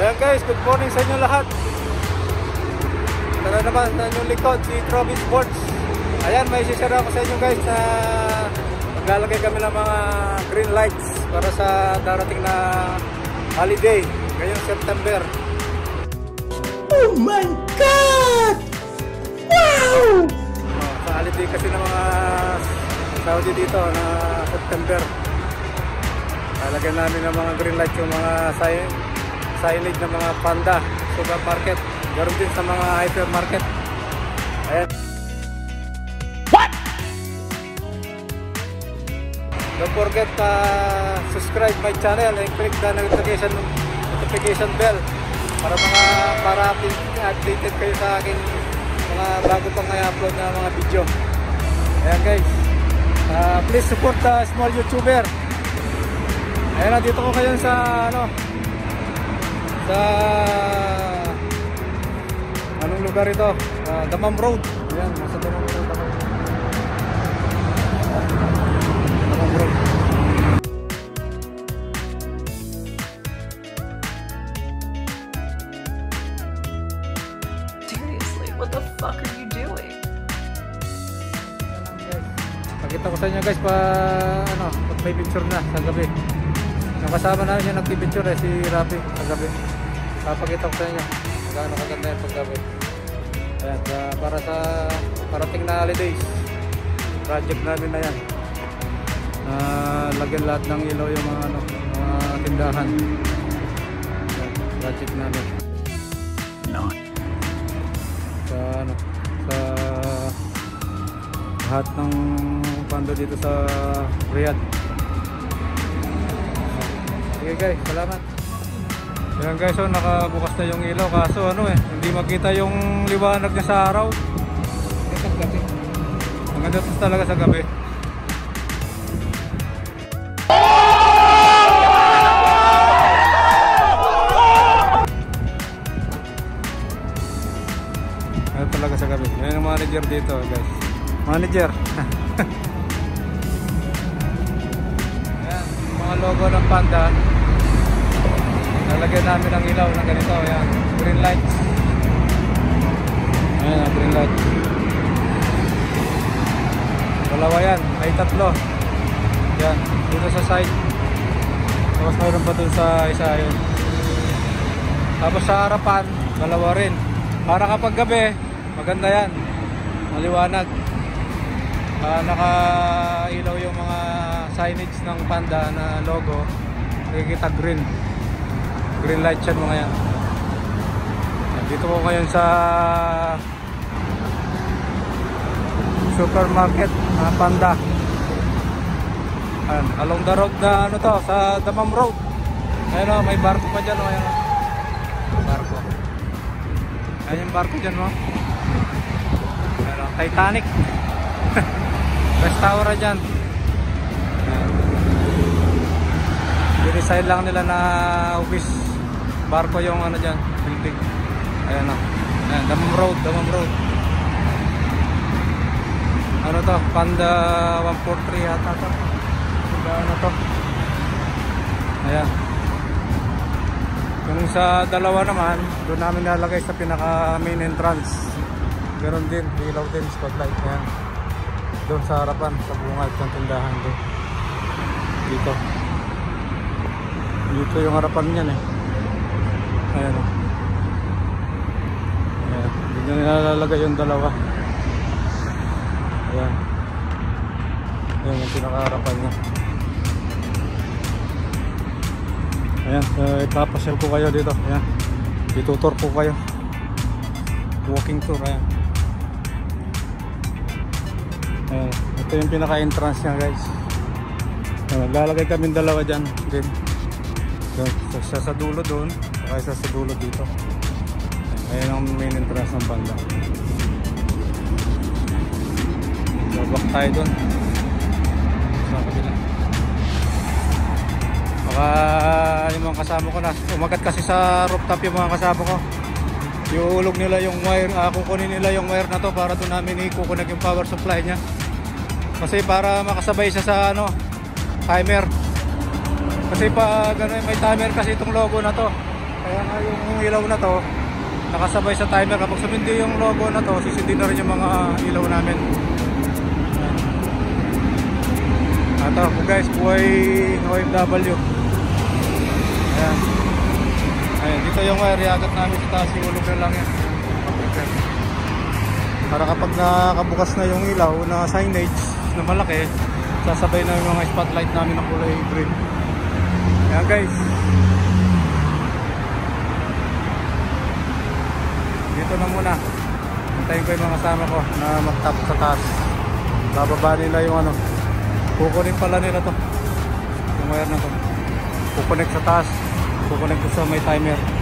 Ayan guys, good morning sa inyo lahat. Tara naman sa inyong likod, si Troby Sports. Ayan, may isishare ako sa inyo guys na maglalagay kami ng mga green lights para sa darating na holiday ngayong September. Oh my God! Wow! Oh, sa holiday kasi ng mga Saudi dito na September. Lalagyan namin ng mga green lights yung mga sign, signage ng mga panda, supermarket. Garon din sa mga hypermarket. Ayan. What? Don't forget to subscribe my channel and click the notification notification bell para mga para updated kayo sa akin mga bago pang i-upload na mga video. Ayan guys. Uh, please support the small YouTuber. Ayan na dito ko kayo sa ano sa anong lugar ito? Uh, Damam Road. Ayan, nasa Damam Road ako. Damam Road. Seriously, what the fuck are you doing? Pakita ko sa inyo guys pa ano, pag may picture na sa gabi. Yung kasama namin yung nagpipicture eh, si Rafi sa gabi. Papakita ko sa inyo gaano kaganda yan pag gabi. Ayan, sa- para sa parating na holidays. Project namin na yan. Ah, lagyan lahat ng ilaw yung mga ano, mga tindahan. Ayan, project namin. Not. sa ano sa lahat ng pando dito sa Riyadh. Sige guys, salamat. Ayan guys, so nakabukas na yung ilaw kaso ano eh, hindi makita yung liwanag niya sa araw. Ito gabi. Ang ganda talaga sa gabi. Ano talaga sa gabi. Yan ang manager dito, guys. Manager. Ayan, mga logo ng Panda. Nalagyan namin ng ilaw ng ganito. Ayan, green lights. Ayan, green light. Dalawa yan. May tatlo. Yan, dito sa side. Tapos mayroon pa sa isa yun. Tapos sa harapan, dalawa rin. Para kapag gabi, maganda yan. Maliwanag. Ah, naka-ilaw yung mga signage ng Panda na logo. Nakikita green. Green light yan mga yan. Dito ko ngayon sa supermarket ah, Panda. Ayan, along the road na ano to, sa Damam Road. Ayun o, may barko pa dyan o. Ayan o. Barko. Ayan yung barko dyan mo. Ayan o, Titanic. Restaurant dyan. Dinesign lang nila na office. Barko yung ano dyan, building. Ayan o. Ayan, Damam Road, Damam Road. Ano to? Panda 143 yata to. Ano to? Ayan. Yung sa dalawa naman, doon namin nalagay sa pinaka main entrance. Ganon din, ilaw din, spotlight. Ayan. Doon sa harapan, sa bungad ng tindahan doon. Dito. Dito yung harapan niyan eh. Ayan o. Ayan. Dito nilalagay yung dalawa. Ayan. Ayan yung pinakaharapan niya. Ayan, uh, ipapasyal ko kayo dito. Ayan. Itutur ko kayo. Walking tour, ayan. Ayan. Ito yung pinaka-entrance niya guys. Ayan, Naglalagay kami dalawa dyan. Din. Doon, sa, sa, sa dulo doon. Saka isa sa dulo dito. Ayan ang main entrance ng banda. Babak tayo doon. Sa kabila. Baka yung mga kasama ko na umagat kasi sa rooftop yung mga kasama ko. Iuulog nila yung wire, uh, kukunin nila yung wire na to para doon namin ikukunig yung power supply niya. Kasi para makasabay siya sa ano, timer. Kasi pa ganun may timer kasi itong logo na to. Kaya nga yung ilaw na to, nakasabay sa timer. Kapag sumindi yung logo na to, sisindi na rin yung mga ilaw namin. Ito po guys, buhay OFW. Ayan. Ayan, dito yung wire, iagat namin sa taas, iulog na lang yan. Para kapag nakabukas na yung ilaw na signage na malaki, sasabay na yung mga spotlight namin na kulay green. Ayan guys. Dito na muna. Hintayin ko yung mga kasama ko na mag-tap sa taas. Bababa nila yung ano. Kukunin pala nila to. Yung wire na to. Kukunik sa taas. Kukunik sa may timer.